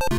you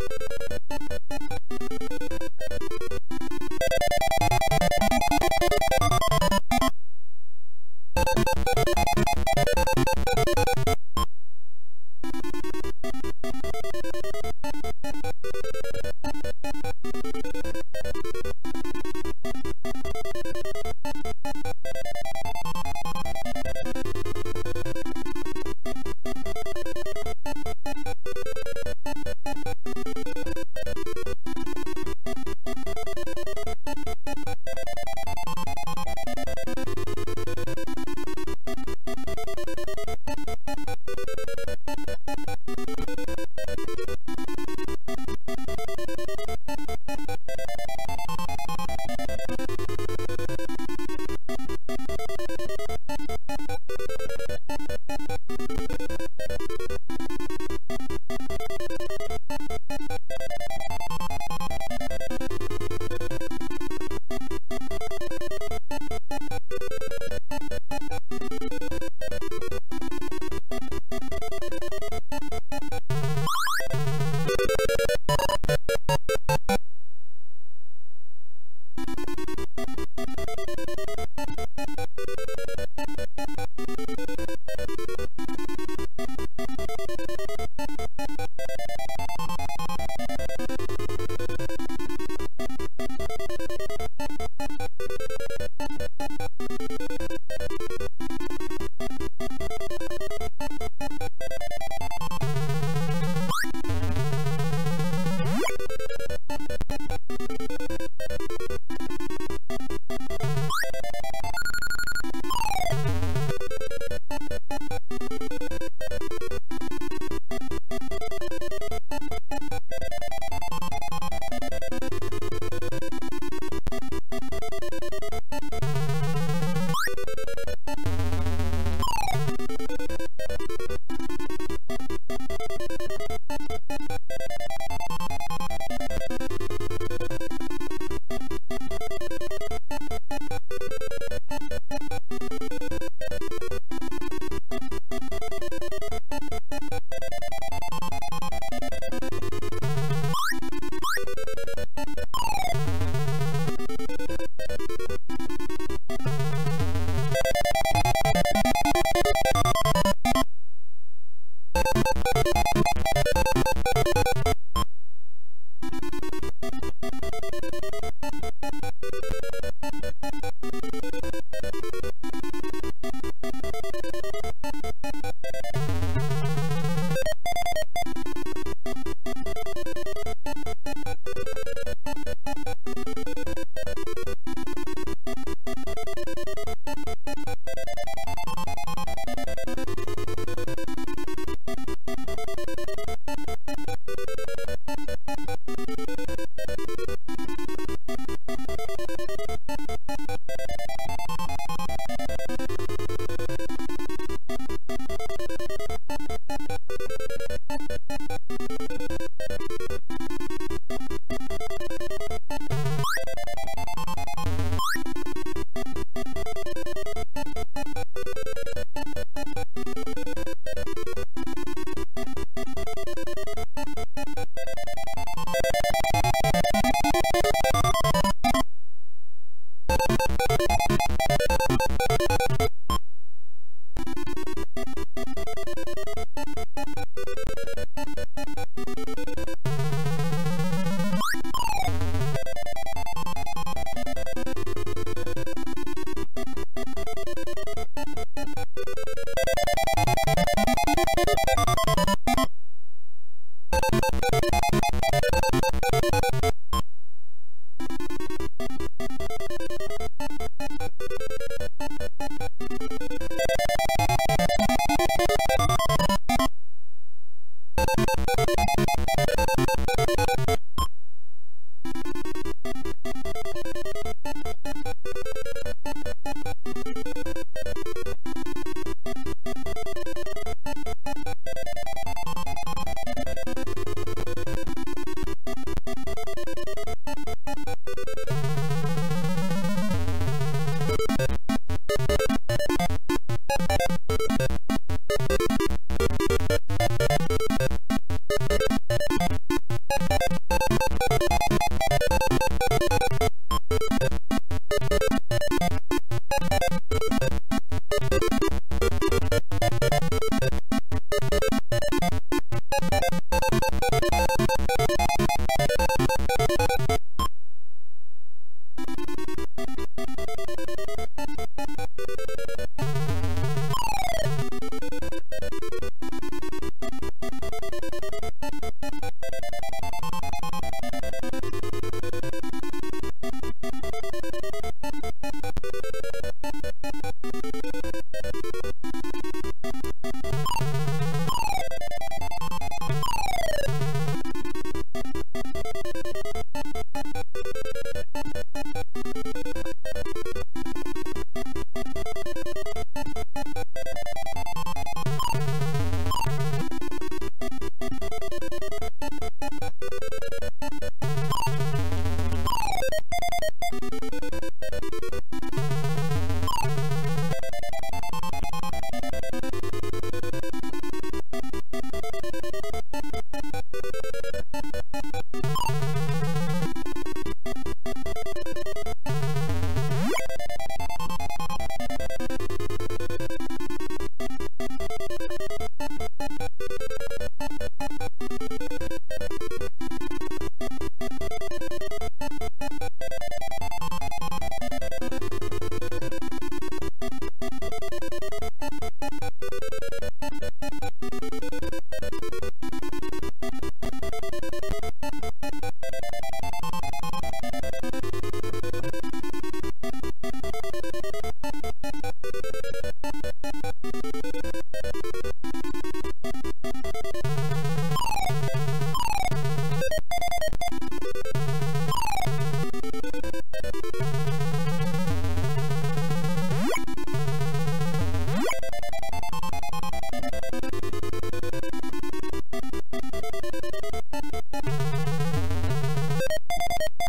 Thank you. うん。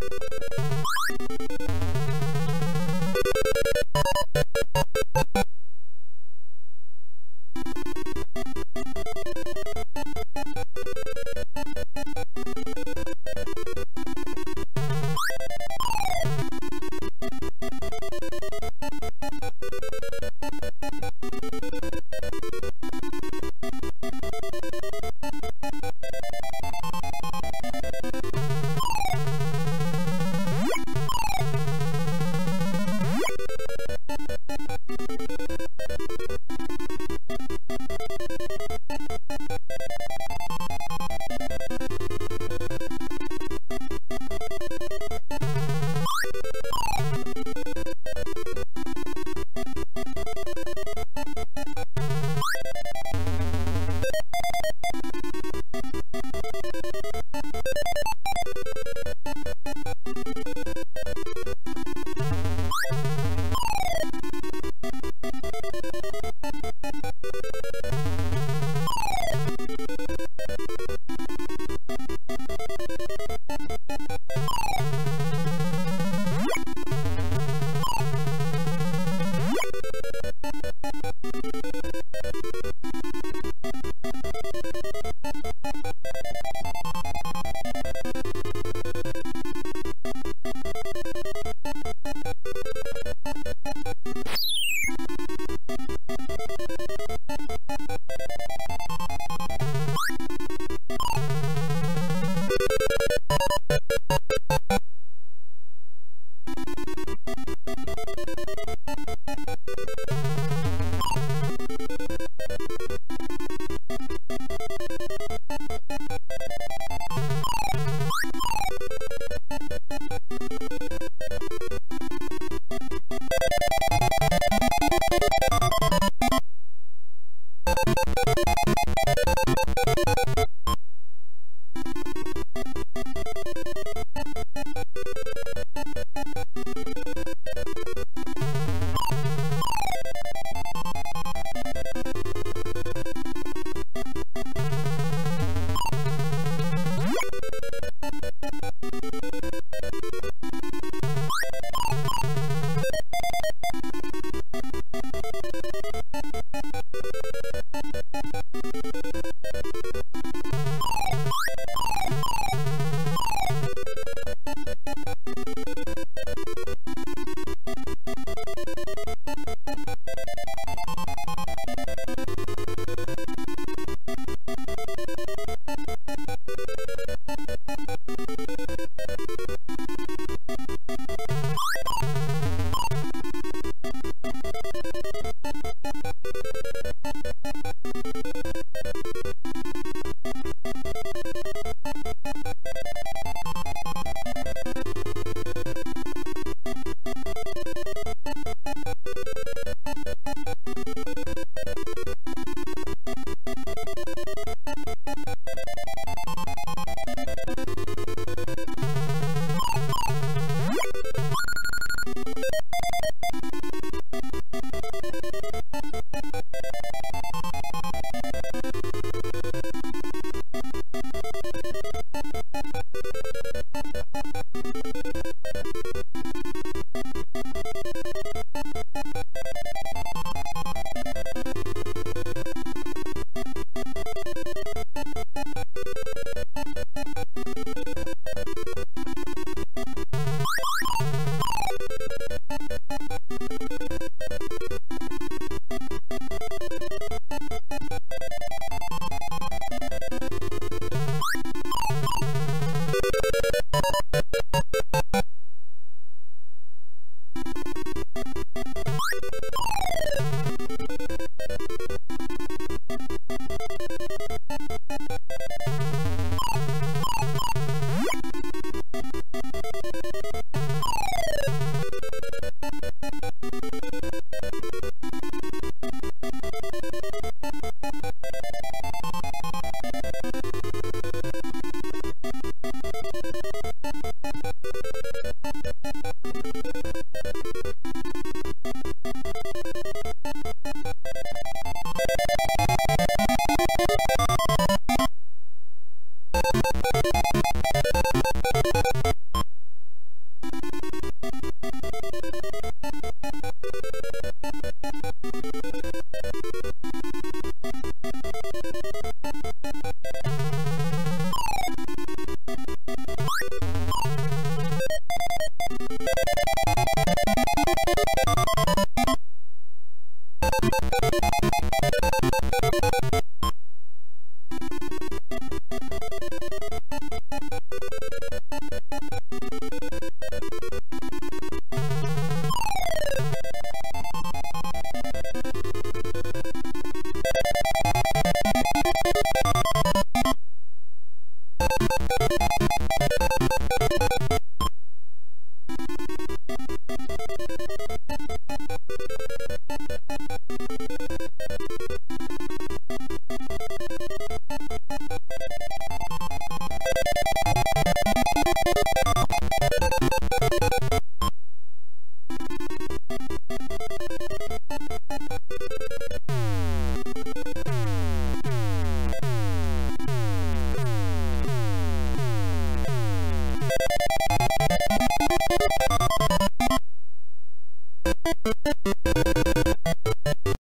You